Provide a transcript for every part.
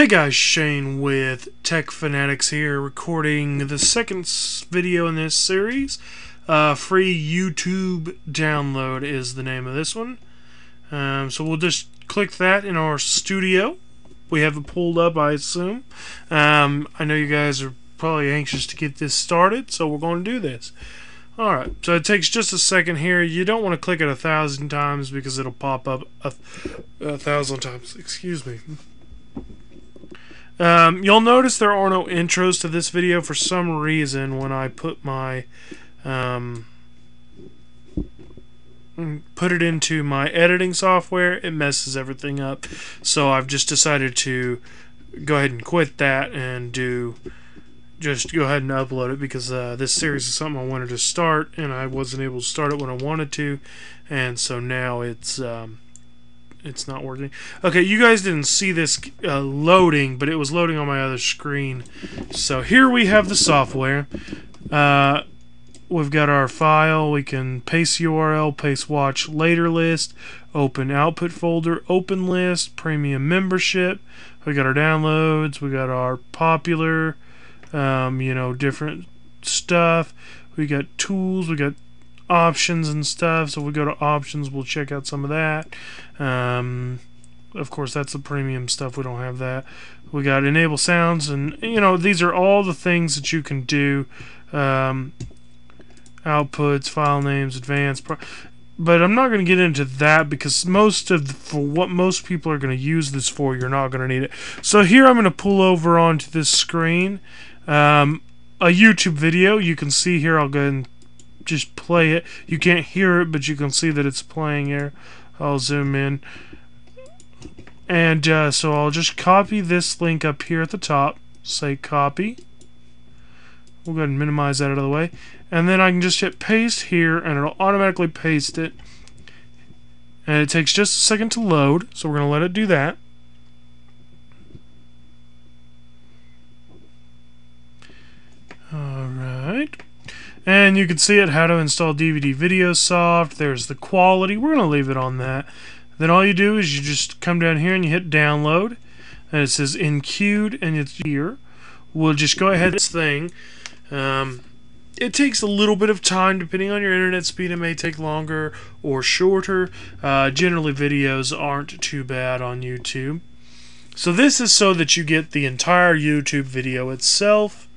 Hey guys, Shane with Tech Fanatix here, recording the second video in this series. Uh, free YouTube download is the name of this one. Um, so we'll just click that in our studio. We have it pulled up, I assume. Um, I know you guys are probably anxious to get this started, so we're going to do this. Alright, so it takes just a second here. You don't want to click it a thousand times because it'll pop up a, a thousand times. Excuse me. Um, you'll notice there are no intros to this video for some reason when I put my um, put it into my editing software. It messes everything up. So I've just decided to go ahead and quit that and do just go ahead and upload it because uh, this series is something I wanted to start and I wasn't able to start it when I wanted to. And so now it's um, it's not working. Okay, you guys didn't see this uh, loading, but it was loading on my other screen. So here we have the software. Uh, we've got our file. We can paste URL, paste watch later list, open output folder, open list, premium membership. We got our downloads. We got our popular, um, you know, different stuff. We got tools. We got options and stuff. So if we go to options, we'll check out some of that. Um, of course, that's the premium stuff. We don't have that. We got enable sounds, and you know these are all the things that you can do. Um, outputs, file names, advanced. but I'm not going to get into that because most of the, for what most people are going to use this for, you're not going to need it. So here I'm going to pull over onto this screen. Um, a YouTube video. You can see here. I'll go and just play it. You can't hear it, but you can see that it's playing here. I'll zoom in. And uh, so I'll just copy this link up here at the top. Say copy. We'll go ahead and minimize that out of the way. And then I can just hit paste here, and it'll automatically paste it. And it takes just a second to load, so we're going to let it do that. Alright. And you can see it, how to install DVD Video Soft. There's the quality. We're going to leave it on that. Then all you do is you just come down here and you hit download. And it says in queued and it's here. We'll just go ahead this thing. Um, it takes a little bit of time depending on your internet speed. It may take longer or shorter. Uh, generally, videos aren't too bad on YouTube. So this is so that you get the entire YouTube video itself.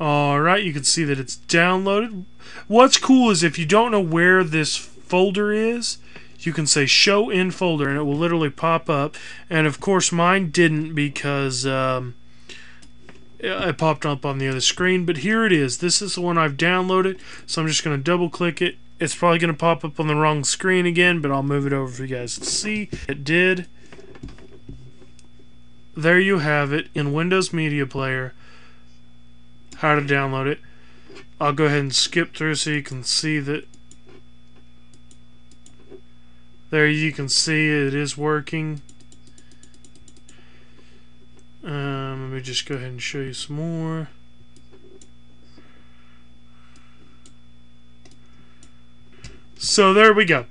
Alright, you can see that it's downloaded. What's cool is if you don't know where this folder is, you can say show in folder and it will literally pop up. And of course mine didn't because um, it popped up on the other screen. But here it is. This is the one I've downloaded. So I'm just going to double click it. It's probably going to pop up on the wrong screen again, but I'll move it over for you guys to see. It did. There you have it in Windows Media Player how to download it. I'll go ahead and skip through so you can see that there you can see it is working. Um, let me just go ahead and show you some more. So there we go.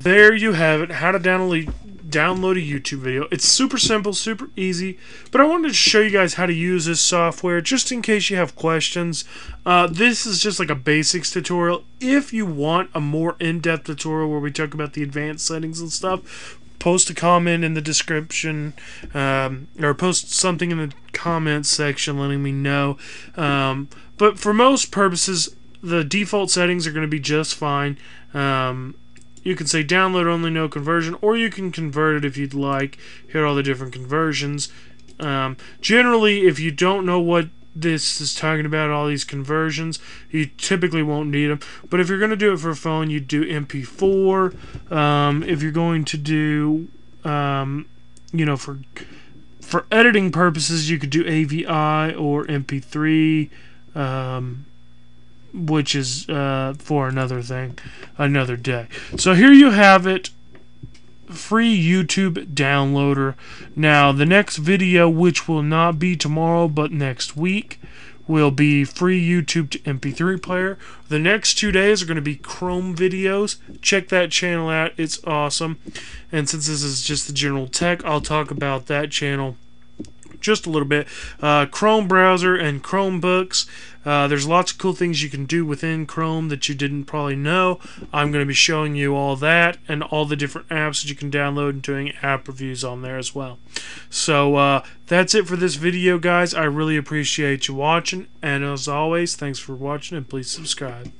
There you have it. How to download download a YouTube video. It's super simple, super easy, but I wanted to show you guys how to use this software just in case you have questions. Uh, this is just like a basics tutorial. If you want a more in-depth tutorial where we talk about the advanced settings and stuff, post a comment in the description um, or post something in the comments section letting me know. Um, but for most purposes, the default settings are going to be just fine. Um, you can say download only, no conversion, or you can convert it if you'd like. Here are all the different conversions. Um, generally, if you don't know what this is talking about, all these conversions, you typically won't need them. But if you're going to do it for a phone, you do MP4. Um, if you're going to do, um, you know, for for editing purposes, you could do AVI or MP3. Um, which is uh, for another thing, another day. So here you have it, free YouTube downloader. Now, the next video, which will not be tomorrow but next week, will be free YouTube to MP3 player. The next two days are going to be Chrome videos. Check that channel out, it's awesome. And since this is just the general tech, I'll talk about that channel just a little bit. Uh, Chrome browser and Chromebooks. Uh, there's lots of cool things you can do within Chrome that you didn't probably know. I'm going to be showing you all that and all the different apps that you can download and doing app reviews on there as well. So uh, that's it for this video, guys. I really appreciate you watching. And as always, thanks for watching and please subscribe.